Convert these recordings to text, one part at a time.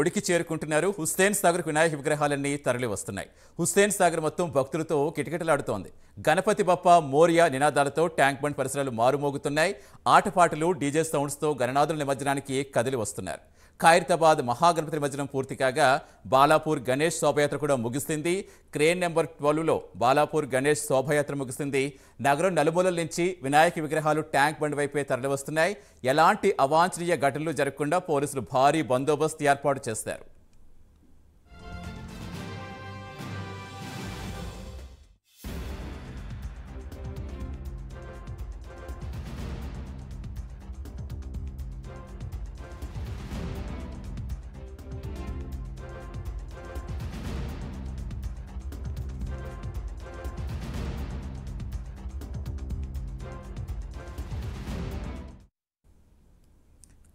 ఉడికి చేరుకుంటున్నారు. హుస్సేన్ సాగర్ వినాయక విగ్రహాలన్నీ తరలి వస్తున్నాయి. హుస్సేన్ సాగర్ మొత్తం భక్తులతో కిటకిటలాడుతోంది. గణపతి బప్ప మోరియా నినాదాలతో ట్యాంక్ బండ్ పరిసరాలు మారుమోగుతున్నాయి. ఆటపాటలు డీజే సౌండ్స్తో గణనాథుల నిమజ్జనానికి కదిలి వస్తున్నారు. ఖైరతాబాద్ మహాగణపతి నిమజ్జనం పూర్తి కాగా బాలాపూర్ గణేష్ శోభయాత్ర కూడా ముగిసింది. క్రేన్ నెంబర్ ట్వెల్వ్లో బాలాపూర్ గణేష్ శోభయాత్ర ముగిసింది. నగరం నలుమూలల నుంచి వినాయక విగ్రహాలు ట్యాంక్ బండ్ వైపే తరలివస్తున్నాయి. ఎలాంటి అవాంఛనీయ ఘటనలు జరగకుండా పోలీసులు భారీ బందోబస్తు ఏర్పాటు చేశారు.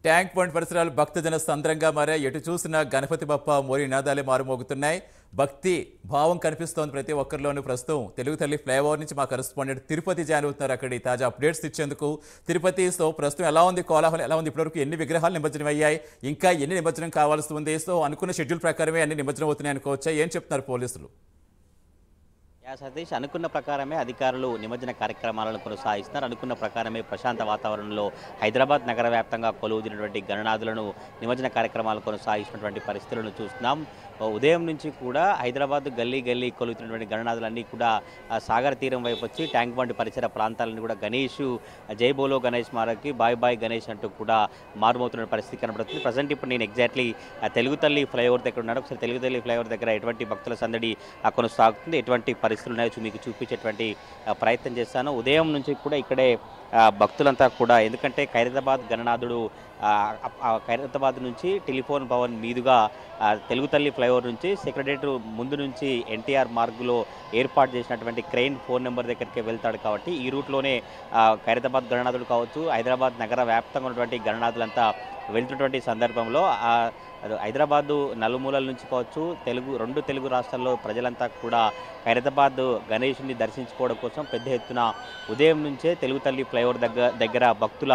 ట్యాంక్ బండ్ పరిసరాలు భక్తజన సంద్రంగా మారాయి. ఎటు చూసినా గణపతి బప్ప మోరి నినాదాలే మారుమోగుతున్నాయి. భక్తి భావం కనిపిస్తోంది ప్రతి ఒక్కరిలోనూ. ప్రస్తుతం తెలుగు తల్లి ఫ్లైఓవర్ నుంచి మా కరెస్పాండెంట్ తిరుపతి జాయిన్ అవుతున్నారు అక్కడి తాజా అప్డేట్స్ ఇచ్చేందుకు. తిరుపతి సో ప్రస్తుతం ఎలా ఉంది? కోలాహలం ఎలా ఉంది? ఇప్పటివరకు ఎన్ని విగ్రహాలు నిమజ్జనం అయ్యాయి? ఇంకా ఎన్ని నిమజ్జనం కావాల్సి ఉంది? సో అనుకున్న షెడ్యూల్ ప్రకారమే అన్ని నిమజ్జనం అవుతున్నాయి అనుకోవచ్చా ఏం చెప్తున్నారు పోలీసులు? సతీష్ అనుకున్న ప్రకారమే అధికారులు నిమజ్జన కార్యక్రమాలను కొనసాగిస్తున్నారు. అనుకున్న ప్రకారమే ప్రశాంత వాతావరణంలో హైదరాబాద్ నగర వ్యాప్తంగా కొలువుదినటువంటి గణనాథులను నిమజ్జన కార్యక్రమాలు కొనసాగిస్తున్నటువంటి పరిస్థితులను చూస్తున్నాం. ఉదయం నుంచి కూడా హైదరాబాద్ గల్లీ గల్లీ కొలుగుతున్నటువంటి గణనాథులన్నీ కూడా సాగర సాగర్ తీరం వైపు వచ్చి ట్యాంక్ బండ్ పరిసర ప్రాంతాలను కూడా గణేష్ జై బోలో గణేష్ మారకి బాయ్ బాయ్ గణేష్ అంటూ కూడా మారుమవుతున్న పరిస్థితి కనబడుతుంది. ప్రజెంట్ ఇప్పుడు నేను ఎగ్జాక్ట్లీ తెలుగు తల్లి ఫ్లైఓవర్ దగ్గర ఉన్నాను. ఒకసారి తెలుగు తల్లి ఫ్లైఓవర్ దగ్గర ఎటువంటి భక్తుల సందడి కొనసాగుతుంది? ఎటువంటి ప్లేసులు ఉన్నాయో మీకు చూపించేటువంటి ప్రయత్నం చేస్తాను ఉదయం నుంచి కూడా ఇక్కడే భక్తులంతా కూడా ఎందుకంటే ఖైరతాబాద్ గణనాథుడు ఆ, ఖైరతాబాద్ నుంచి టెలిఫోన్ భవన్ మీదుగా తెలుగు తల్లి ఫ్లైఓవర్ నుంచి సెక్రటరేట్ ముందు నుంచి ఎన్టీఆర్ మార్గులో ఏర్పాటు చేసినటువంటి క్రెయిన్ ఫోన్ నెంబర్ దగ్గరికి వెళ్తాడు కాబట్టి ఈ రూట్లోనే ఆ, ఖైరతాబాద్ గణనాథుడు కావచ్చు హైదరాబాద్ నగర వ్యాప్తంగా ఉన్నటువంటి గణనాథులంతా వెళ్తున్నటువంటి సందర్భంలో ఆ హైదరాబాదు నలుమూలల నుంచి కావచ్చు తెలుగు రెండు తెలుగు రాష్ట్రాల్లో ప్రజలంతా కూడా ఖైరతాబాద్ గణేషుని దర్శించుకోవడం కోసం పెద్ద ఎత్తున ఉదయం నుంచే తెలుగు తల్లి ఫ్లైఓవర్ దగ్గర దగ్గర భక్తుల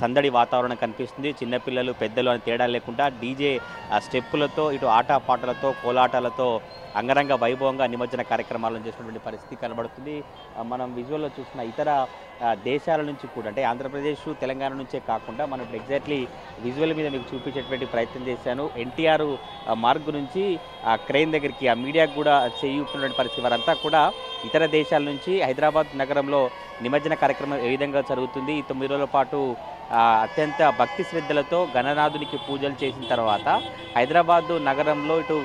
సందడి వాతావరణం కనిపిస్తుంది. చిన్నపిల్లలు పెద్దలు అని తేడా లేకుండా డీజే స్టెప్పులతో ఇటు ఆట పాటలతో కోలాటాలతో అంగరంగ వైభవంగా నిమజ్జన కార్యక్రమాలను చేసినటువంటి పరిస్థితి కనబడుతుంది. మనం విజువల్లో చూసిన ఇతర దేశాల నుంచి కూడా అంటే ఆంధ్రప్రదేశ్ తెలంగాణ నుంచే కాకుండా మనం ఎగ్జాక్ట్లీ విజువల్ మీద మీకు చూపించేటువంటి ప్రయత్నం చేశాను. ఎన్టీఆర్ మార్గ్ నుంచి ఆ క్రెయిన్ దగ్గరికి ఆ మీడియాకు కూడా చేయుతున్నటువంటి పరిస్థితి వారంతా కూడా ఇతర దేశాల నుంచి హైదరాబాద్ నగరంలో నిమజ్జన కార్యక్రమం ఏ విధంగా జరుగుతుంది ఈ తొమ్మిది రోజుల పాటు అత్యంత భక్తి శ్రద్ధలతో గణనాథునికి పూజలు చేసిన తర్వాత హైదరాబాద్ నగరంలో ఇటు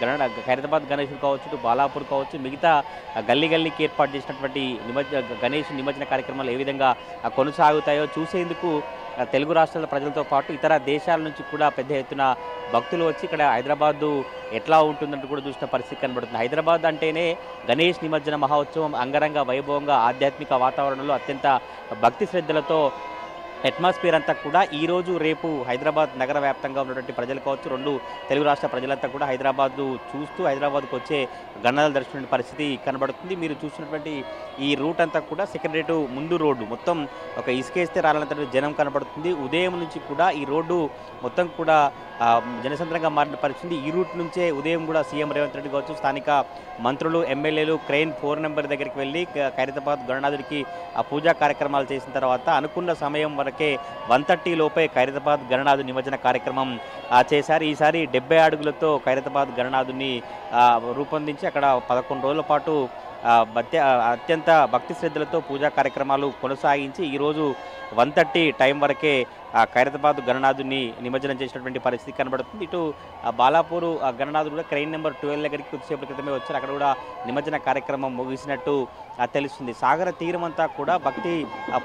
గణ హైదరాబాద్ గణేశుడు కావచ్చు ఇటు బాలాపూర్ కావచ్చు మిగతా గల్లీ గల్లీకి ఏర్పాటు చేసినటువంటి నిమజ్జ గణేష్ నిమజ్జన కార్యక్రమాలు ఏ విధంగా కొనసాగుతాయో చూసేందుకు తెలుగు రాష్ట్రాల ప్రజలతో పాటు ఇతర దేశాల నుంచి కూడా పెద్ద ఎత్తున భక్తులు వచ్చి ఇక్కడ హైదరాబాదు ఎట్లా ఉంటుందంటూ కూడా చూసిన పరిస్థితి కనబడుతుంది. హైదరాబాద్ అంటేనే గణేష్ నిమజ్జన మహోత్సవం అంగరంగ వైభవంగా ఆధ్యాత్మిక వాతావరణంలో అత్యంత భక్తి శ్రద్ధలతో అట్మాస్ఫియర్ అంతా కూడా ఈ రోజు రేపు హైదరాబాద్ నగర వ్యాప్తంగా ఉన్నటువంటి ప్రజలు కావచ్చు రెండు తెలుగు రాష్ట్ర ప్రజలంతా కూడా హైదరాబాద్ చూస్తూ హైదరాబాద్కు వచ్చే గణాలు దర్శించిన పరిస్థితి కనబడుతుంది. మీరు చూసినటువంటి ఈ రూట్ అంతా కూడా సెక్రటరేట్ ముందు రోడ్డు. మొత్తం ఒక ఇసుకేస్తే రాలంత జనం కనబడుతుంది. ఉదయం నుంచి కూడా ఈ రోడ్డు మొత్తం కూడా జనసంద్రంగా మారిన పరిస్థితి. ఈ రూట్ నుంచే ఉదయం కూడా సీఎం రేవంత్ రెడ్డి కావచ్చు స్థానిక మంత్రులు ఎమ్మెల్యేలు క్రెయిన్ ఫోర్ నెంబర్ దగ్గరికి వెళ్ళి క- ఖైరతాబాద్ గణనాథుడికి ఆ పూజా కార్యక్రమాలు చేసిన తర్వాత అనుకున్న సమయం వరకే వన్ థర్టీ లోపే ఖైరతాబాద్ గణనాథు నిమజ్జన కార్యక్రమం చేశారు. ఈసారి డెబ్బై అడుగులతో ఖైరతాబాద్ గణనాథుని రూపొందించి అక్కడ పదకొండు రోజుల పాటు అత్యంత భక్తి శ్రద్ధలతో పూజా కార్యక్రమాలు కొనసాగించి ఈరోజు వన్ థర్టీ టైం వరకే ఖైరతాబాద్ గణనాథుని నిమజ్జనం చేసినటువంటి పరిస్థితి కనబడుతుంది. ఇటు ఆ బాలాపూర్ ఆ గణనాథుడు కూడా క్రెయిన్ నెంబర్ ట్వెల్వ్ దగ్గరికి కొద్దిసేపటి క్రితమే వచ్చారు. అక్కడ కూడా నిమజ్జన కార్యక్రమం ముగిసినట్టు తెలుస్తుంది. సాగర తీరం అంతా కూడా భక్తి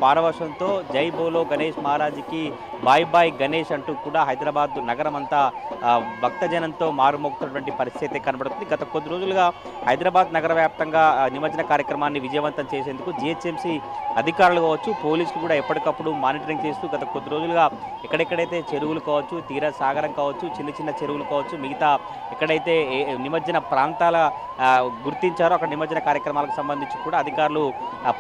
పారవశంతో జై బోలో గణేష్ మహారాజ్కి బాయ్ బాయ్ గణేష్ అంటూ కూడా హైదరాబాద్ నగరం అంతా భక్తజనంతో మారుమోగుతున్నటువంటి పరిస్థితి అయితే కనబడుతుంది. గత కొద్ది రోజులుగా హైదరాబాద్ నగర వ్యాప్తంగా నిమజ్జన కార్యక్రమాన్ని విజయవంతం చేసేందుకు జిహెచ్ఎంసీ అధికారులు కావచ్చు పోలీసులు కూడా ఎప్పటికప్పుడు మానిటరింగ్ చేస్తూ గత కొద్ది రోజులుగా ఎక్కడెక్కడైతే చెరువులు కావచ్చు తీర సాగరం కావచ్చు చిన్న చిన్న చెరువులు కావచ్చు మిగతా ఎక్కడైతే ఏ- నిమజ్జన ప్రాంతాల గుర్తించారో అక్కడ నిమజ్జన కార్యక్రమాలకు సంబంధించి కూడా అధికారులు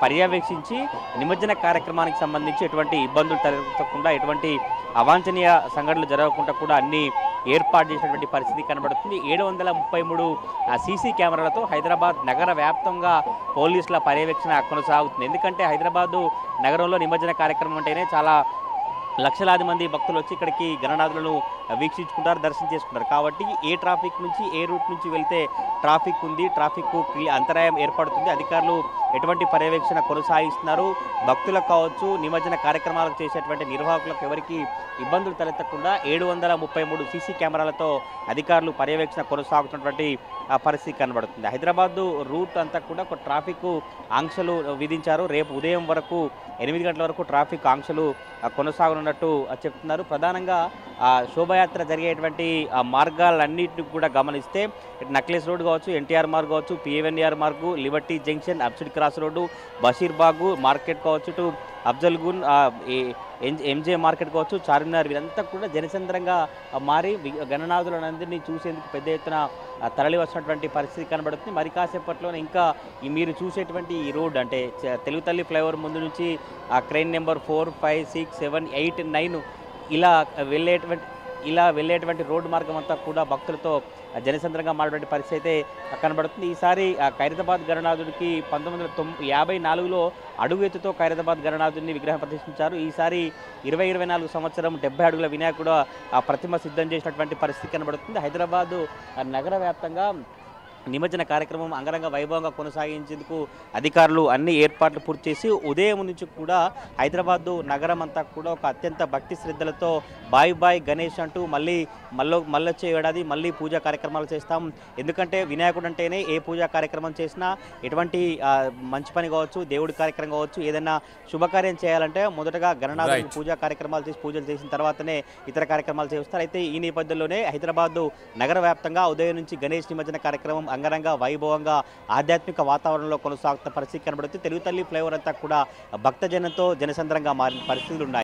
పర్యవేక్షించి నిమజ్జన కార్యక్రమానికి సంబంధించి ఎటువంటి ఇబ్బందులు తలెత్తకుండా ఎటువంటి అవాంఛనీయ సంఘటనలు జరగకుండా కూడా అన్ని ఏర్పాటు చేసినటువంటి పరిస్థితి కనబడుతుంది. ఏడు వందల ముప్పై మూడు సీసీ కెమెరాలతో హైదరాబాద్ నగర వ్యాప్తంగా పోలీసుల పర్యవేక్షణ కొనసాగుతుంది. ఎందుకంటే హైదరాబాదు నగరంలో నిమజ్జన కార్యక్రమం అంటేనే చాలా లక్షలాది మంది భక్తులు వచ్చి ఇక్కడికి గణనాథులను వీక్షించుకుంటారు దర్శనం చేసుకుంటారు. కాబట్టి ఏ ట్రాఫిక్ నుంచి ఏ రూట్ నుంచి వెళ్తే ట్రాఫిక్ ఉంది ట్రాఫిక్ అంతరాయం ఏర్పడుతుంది. అధికారులు ఎటువంటి పర్యవేక్షణ కొనసాగిస్తున్నారు? భక్తులకు కావచ్చు నిమజ్జన కార్యక్రమాలకు చేసేటువంటి నిర్వాహకులకు ఎవరికి ఇబ్బందులు తలెత్తకుండా ఏడు వందల ముప్పై మూడు సీసీ కెమెరాలతో అధికారులు పర్యవేక్షణ కొనసాగుతున్నటువంటి ఆ పరిస్థితి కనబడుతుంది. హైదరాబాద్ రూట్ అంతా కూడా ఒక ట్రాఫిక్ ఆంక్షలు విధించారు. రేపు ఉదయం వరకు ఎనిమిది గంటల వరకు ట్రాఫిక్ ఆంక్షలు కొనసాగనున్నట్టు చెప్తున్నారు. ప్రధానంగా ఆ శోభయాత్ర జరిగేటువంటి ఆ మార్గాలన్నింటినీ కూడా గమనిస్తే నక్లెస్ రోడ్ కావచ్చు ఎన్టీఆర్ మార్గ్ కావచ్చు పిఎవన్ఆర్ మార్గు లిబర్టీ జంక్షన్ అబ్సిడ్ క్రాస్ రోడ్డు బషీర్బాగు మార్కెట్ కావచ్చు ఇటు అఫ్జల్గున్ ఆ, ఎంజే మార్కెట్ కావచ్చు చార్మినార్ వీరంతా కూడా జనసంద్రంగా మారి గణనాథులందరినీ చూసేందుకు పెద్ద ఎత్తున తరలి వచ్చినటువంటి పరిస్థితి కనబడుతుంది. మరి కాసేపట్లోనే ఇంకా మీరు చూసేటువంటి ఈ రోడ్ అంటే తెలుగు తల్లి ఫ్లైఓవర్ ముందు నుంచి ఆ crane number four five six seven eight nine ఇలా వెళ్ళేటువంటి ఇలా వెళ్ళేటువంటి రోడ్డు మార్గం అంతా కూడా భక్తులతో జనసంద్రంగా మారేటువంటి పరిస్థితి అయితే కనబడుతుంది. ఈసారి ఆ ఖైరతాబాద్ గణనాథుడికి పంతొమ్మిది వందల తొమ్మిది యాభై నాలుగులో అడుగు ఎత్తుతో ఖైరతాబాద్ గణనాథుడిని విగ్రహం ప్రతిష్ఠించారు. ఈసారి ఇరవై ఇరవై నాలుగు సంవత్సరం డెబ్బై అడుగుల వినాయకుడు ఆ ప్రతిమ సిద్ధం చేసినటువంటి పరిస్థితి కనబడుతుంది. హైదరాబాదు ఆ, నగర వ్యాప్తంగా నిమజ్జన కార్యక్రమం అంగరంగ వైభవంగా కొనసాగించేందుకు అధికారులు అన్ని ఏర్పాట్లు పూర్తి చేసి ఉదయం నుంచి కూడా హైదరాబాదు నగరం అంతా కూడా ఒక అత్యంత భక్తి శ్రద్ధలతో బాయ్ బాయ్ గణేష్ అంటూ మళ్ళీ మళ్ళీ మళ్ళొచ్చే ఏడాది మళ్ళీ పూజా కార్యక్రమాలు చేస్తాం ఎందుకంటే వినాయకుడు అంటేనే ఏ పూజా కార్యక్రమం చేసినా ఎటువంటి మంచి పని కావచ్చు దేవుడి కార్యక్రమం కావచ్చు ఏదైనా శుభకార్యం చేయాలంటే మొదటగా గణనాథుడికి Right. పూజా కార్యక్రమాలు చేసి పూజలు చేసిన తర్వాతనే ఇతర కార్యక్రమాలు చేస్తారు అయితే ఈ నేపథ్యంలోనే హైదరాబాద్ నగర వ్యాప్తంగా ఉదయం నుంచి గణేష్ నిమజ్జన కార్యక్రమం అంగరంగ వైభవంగా ఆధ్యాత్మిక వాతావరణంలో కొనసాగుతున్న పరిస్థితి కనబడుతుంది. తెలుగు తల్లి ఫ్లేవర్ అంతా కూడా భక్తజనంతో జనసంద్రంగా మారిన పరిస్థితులు ఉన్నాయి.